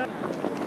Yeah.